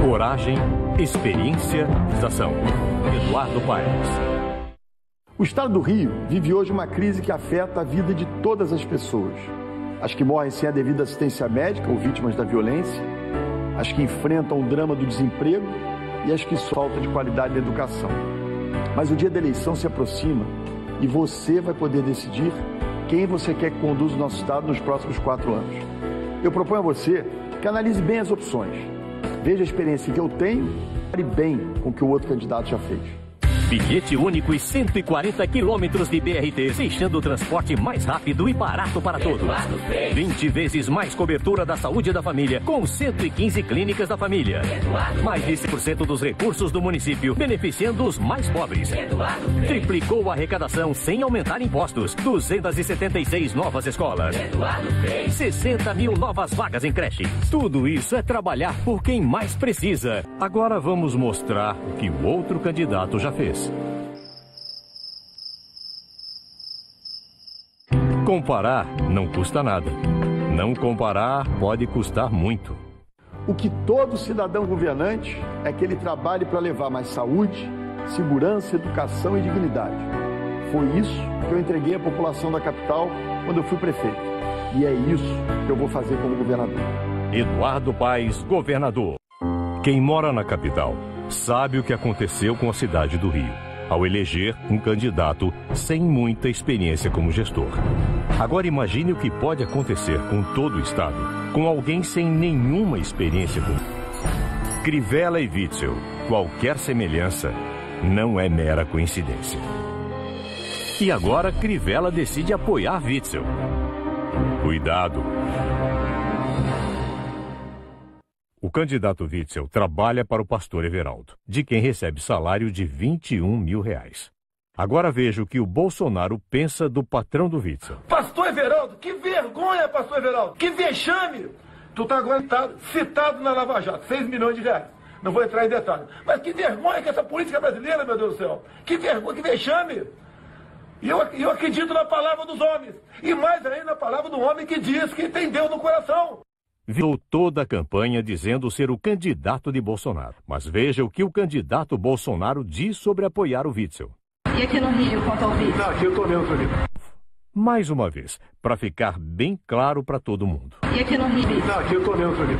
Coragem, experiência, estação. Eduardo Paes. O estado do Rio vive hoje uma crise que afeta a vida de todas as pessoas. As que morrem sem a devida assistência médica ou vítimas da violência, as que enfrentam o drama do desemprego e as que falta de qualidade da educação. Mas o dia da eleição se aproxima e você vai poder decidir quem você quer que conduza o nosso Estado nos próximos quatro anos. Eu proponho a você que analise bem as opções. Veja a experiência que eu tenho e bem com o que o outro candidato já fez. Bilhete único e 140 quilômetros de BRT, deixando o transporte mais rápido e barato para todos. 20 vezes mais cobertura da saúde da família, com 115 clínicas da família. Mais de 100% dos recursos do município, beneficiando os mais pobres. Triplicou a arrecadação sem aumentar impostos. 276 novas escolas. 60 mil novas vagas em creche. Tudo isso é trabalhar por quem mais precisa. Agora vamos mostrar o que o outro candidato já fez. Comparar não custa nada. Não comparar pode custar muito. O que todo cidadão governante é que ele trabalhe para levar mais saúde, segurança, educação e dignidade. Foi isso que eu entreguei à população da capital quando eu fui prefeito. E é isso que eu vou fazer como governador. Eduardo Paes, governador. Quem mora na capital sabe o que aconteceu com a cidade do Rio ao eleger um candidato sem muita experiência como gestor. Agora imagine o que pode acontecer com todo o Estado, com alguém sem nenhuma experiência com. Crivella e Witzel, qualquer semelhança não é mera coincidência. E agora Crivella decide apoiar Witzel. Cuidado! O candidato Witzel trabalha para o pastor Everaldo, de quem recebe salário de 21 mil reais. Agora veja o que o Bolsonaro pensa do patrão do Witzel. Pastor Everaldo, que vergonha, pastor Everaldo, que vexame! Tu tá agora citado, citado na Lava Jato, 6 milhões de reais. Não vou entrar em detalhes. Mas que vergonha que essa política brasileira, meu Deus do céu. Que vergonha, que vexame. E eu, eu acredito na palavra dos homens. E mais ainda na palavra do homem que diz que tem Deus no coração viu toda a campanha dizendo ser o candidato de Bolsonaro. Mas veja o que o candidato Bolsonaro diz sobre apoiar o Witzel. E aqui no Rio, quanto ao Witzel? Não, aqui eu tô neutro ali. Mais uma vez, para ficar bem claro para todo mundo. E aqui no Rio? Não, aqui eu tô neutro ali.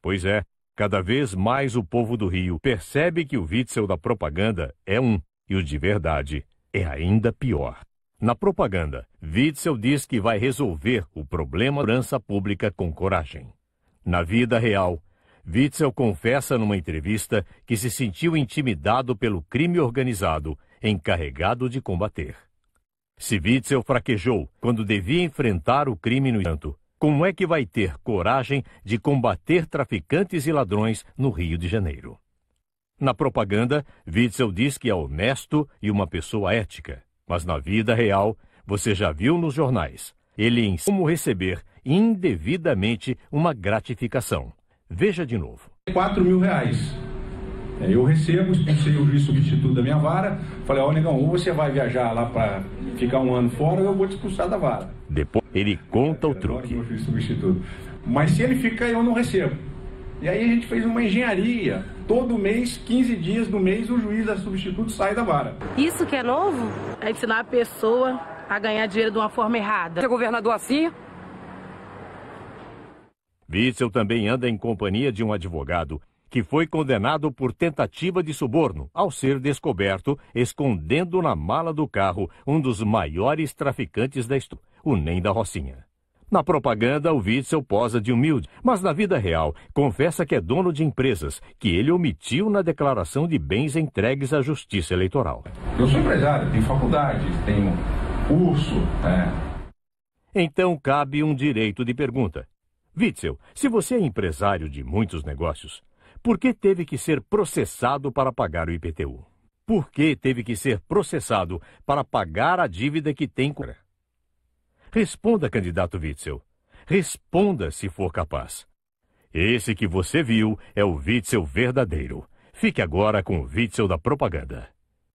Pois é, cada vez mais o povo do Rio percebe que o Witzel da propaganda é um e o de verdade é ainda pior. Na propaganda, Witzel diz que vai resolver o problema da segurança pública com coragem. Na vida real, Witzel confessa numa entrevista que se sentiu intimidado pelo crime organizado, encarregado de combater. Se Witzel fraquejou quando devia enfrentar o crime no entanto, como é que vai ter coragem de combater traficantes e ladrões no Rio de Janeiro? Na propaganda, Witzel diz que é honesto e uma pessoa ética. Mas na vida real, você já viu nos jornais. Ele ensina como receber indevidamente uma gratificação. Veja de novo. 4 mil reais. É, eu recebo, expulsei o juiz substituto da minha vara. Falei, ó, oh, negão, ou você vai viajar lá para ficar um ano fora, ou eu vou te expulsar da vara. Depois ele conta o truque. Mas se ele ficar, eu não recebo. E aí a gente fez uma engenharia. Todo mês, 15 dias do mês, o juiz da substituto sai da vara. Isso que é novo? É ensinar a pessoa a ganhar dinheiro de uma forma errada. Ser governador assim? Witzel também anda em companhia de um advogado que foi condenado por tentativa de suborno ao ser descoberto escondendo na mala do carro um dos maiores traficantes da história, o Nem da Rocinha. Na propaganda, o Witzel posa de humilde, mas na vida real, confessa que é dono de empresas, que ele omitiu na declaração de bens entregues à Justiça Eleitoral. Eu sou empresário, tenho faculdade, tenho curso. É. Então cabe um direito de pergunta. Witzel, se você é empresário de muitos negócios, por que teve que ser processado para pagar o IPTU? Por que teve que ser processado para pagar a dívida que tem com. Responda, candidato Witzel. Responda se for capaz. Esse que você viu é o Witzel verdadeiro. Fique agora com o Witzel da propaganda.